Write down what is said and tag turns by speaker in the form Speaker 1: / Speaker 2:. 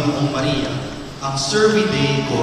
Speaker 1: Ginoong Maria, ang Survey Day ko